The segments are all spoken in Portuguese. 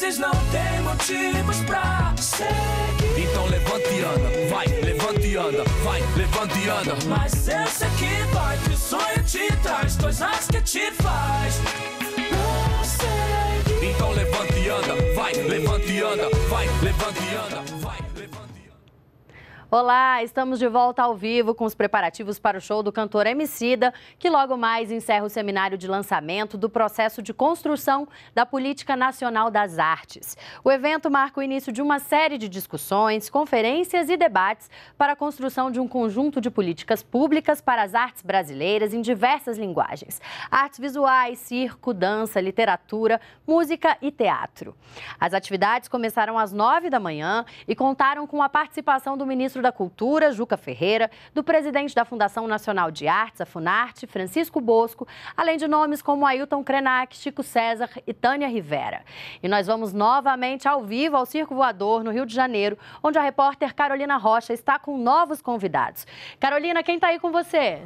vezes não tem motivos pra seguir. Então levante e anda, vai, levante e anda, vai, levante e anda. Mas eu sei que Olá, estamos de volta ao vivo com os preparativos para o show do cantor Emicida, que logo mais encerra o seminário de lançamento do processo de construção da Política Nacional das Artes. O evento marca o início de uma série de discussões, conferências e debates para a construção de um conjunto de políticas públicas para as artes brasileiras em diversas linguagens: artes visuais, circo, dança, literatura, música e teatro. As atividades começaram às nove da manhã e contaram com a participação do ministro da Cultura, Juca Ferreira, do presidente da Fundação Nacional de Artes, a Funarte, Francisco Bosco, além de nomes como Ailton Krenak, Chico César e Tânia Rivera. E nós vamos novamente ao vivo ao Circo Voador, no Rio de Janeiro, onde a repórter Carolina Rocha está com novos convidados. Carolina, quem está aí com você?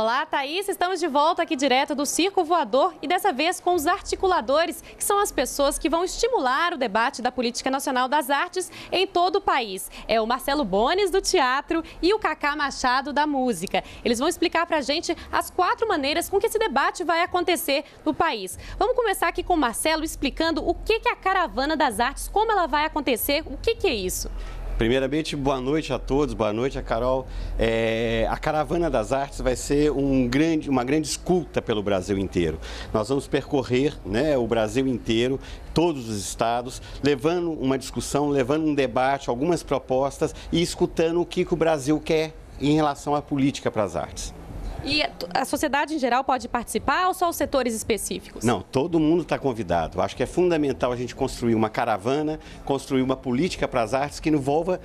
Olá, Thaís. Estamos de volta aqui direto do Circo Voador e dessa vez com os articuladores, que são as pessoas que vão estimular o debate da Política Nacional das Artes em todo o país. É o Marcelo Bones, do teatro, e o Cacá Machado, da música. Eles vão explicar para a gente as quatro maneiras com que esse debate vai acontecer no país. Vamos começar aqui com o Marcelo explicando o que é a Caravana das Artes, como ela vai acontecer, o que é isso. Primeiramente, boa noite a todos, boa noite a Carol. É, a Caravana das Artes vai ser um grande, uma grande escuta pelo Brasil inteiro. Nós vamos percorrer né, o Brasil inteiro, todos os estados, levando uma discussão, levando um debate, algumas propostas e escutando o que, que o Brasil quer em relação à política para as artes. E a sociedade em geral pode participar ou só os setores específicos? Não, todo mundo está convidado. Acho que é fundamental a gente construir uma caravana, construir uma política para as artes que envolva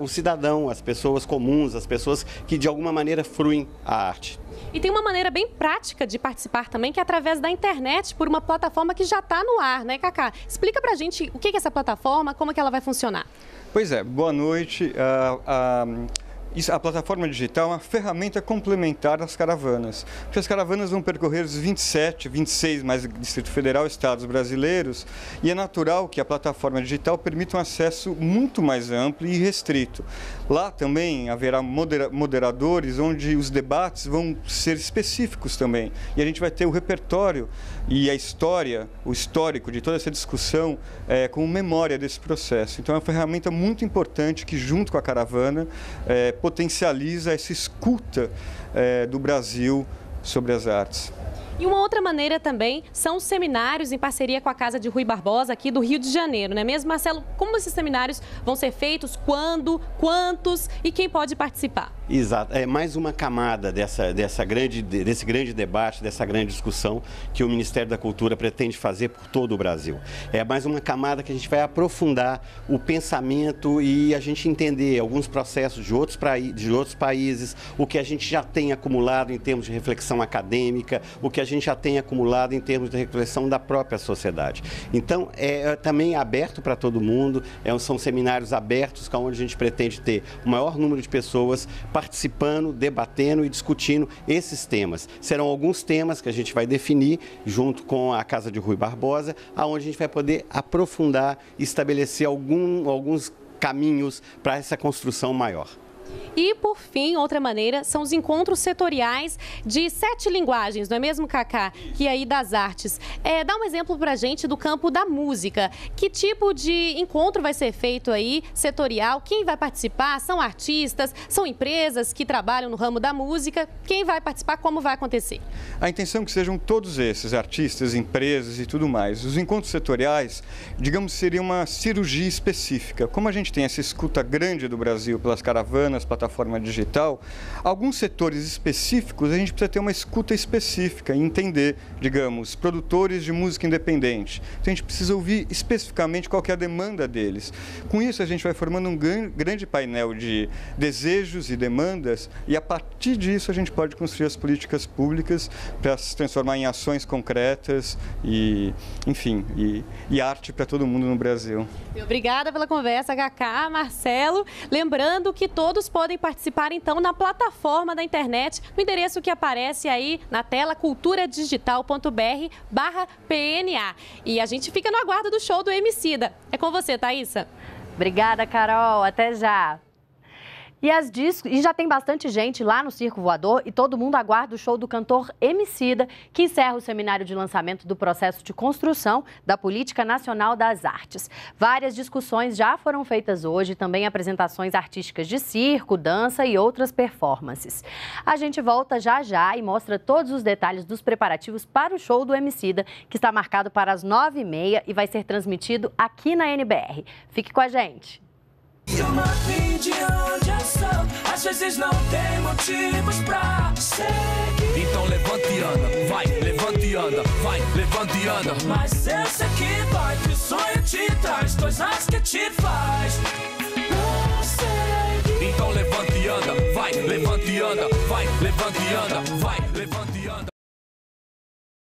o cidadão, as pessoas comuns, as pessoas que de alguma maneira fruem a arte. E tem uma maneira bem prática de participar também, que é através da internet, por uma plataforma que já está no ar, né, Cacá? Explica para a gente o que é essa plataforma, como é que ela vai funcionar. Pois é, boa noite. Uh, uh a plataforma digital é uma ferramenta complementar às caravanas. Porque as caravanas vão percorrer os 27, 26, mais Distrito Federal, estados brasileiros, e é natural que a plataforma digital permita um acesso muito mais amplo e restrito. Lá também haverá modera moderadores onde os debates vão ser específicos também. E a gente vai ter o repertório e a história, o histórico de toda essa discussão é, como memória desse processo. Então é uma ferramenta muito importante que, junto com a caravana, é, potencializa essa escuta é, do Brasil sobre as artes. E uma outra maneira também são os seminários em parceria com a Casa de Rui Barbosa, aqui do Rio de Janeiro, não é mesmo, Marcelo? Como esses seminários vão ser feitos? Quando? Quantos? E quem pode participar? Exato. É mais uma camada dessa, dessa grande, desse grande debate, dessa grande discussão que o Ministério da Cultura pretende fazer por todo o Brasil. É mais uma camada que a gente vai aprofundar o pensamento e a gente entender alguns processos de outros, de outros países, o que a gente já tem acumulado em termos de reflexão acadêmica, o que a gente já tem acumulado em termos de reflexão da própria sociedade. Então, é, é também aberto para todo mundo, é, são seminários abertos, onde a gente pretende ter o maior número de pessoas participando, debatendo e discutindo esses temas. Serão alguns temas que a gente vai definir junto com a Casa de Rui Barbosa, aonde a gente vai poder aprofundar e estabelecer algum, alguns caminhos para essa construção maior. E, por fim, outra maneira são os encontros setoriais de sete linguagens, não é mesmo, Cacá? Que aí das artes. É, dá um exemplo para a gente do campo da música. Que tipo de encontro vai ser feito aí, setorial? Quem vai participar? São artistas? São empresas que trabalham no ramo da música? Quem vai participar? Como vai acontecer? A intenção é que sejam todos esses, artistas, empresas e tudo mais. Os encontros setoriais, digamos, seria uma cirurgia específica. Como a gente tem essa escuta grande do Brasil pelas caravanas, plataforma digital, alguns setores específicos a gente precisa ter uma escuta específica e entender, digamos, produtores de música independente. Então a gente precisa ouvir especificamente qual é a demanda deles. Com isso a gente vai formando um grande painel de desejos e demandas e a partir disso a gente pode construir as políticas públicas para se transformar em ações concretas e, enfim, e, e arte para todo mundo no Brasil. Obrigada pela conversa, HK, Marcelo. Lembrando que todos todos podem participar então na plataforma da internet, no endereço que aparece aí na tela culturadigital.br barra PNA. E a gente fica no aguardo do show do Emicida. É com você, Thaisa. Obrigada, Carol. Até já. E, as discos, e já tem bastante gente lá no Circo Voador e todo mundo aguarda o show do cantor Emicida, que encerra o seminário de lançamento do processo de construção da Política Nacional das Artes. Várias discussões já foram feitas hoje, também apresentações artísticas de circo, dança e outras performances. A gente volta já já e mostra todos os detalhes dos preparativos para o show do Emicida, que está marcado para as nove e meia e vai ser transmitido aqui na NBR. Fique com a gente. E não tem motivos pra seguir. Então levanta e anda, vai, levanta e anda, vai, levanta e anda. Mas eu sei que vai, que o sonho te traz coisas que te faz. Não. Então levanta e anda, vai, levanta e anda, vai, levanta e anda, vai, levanta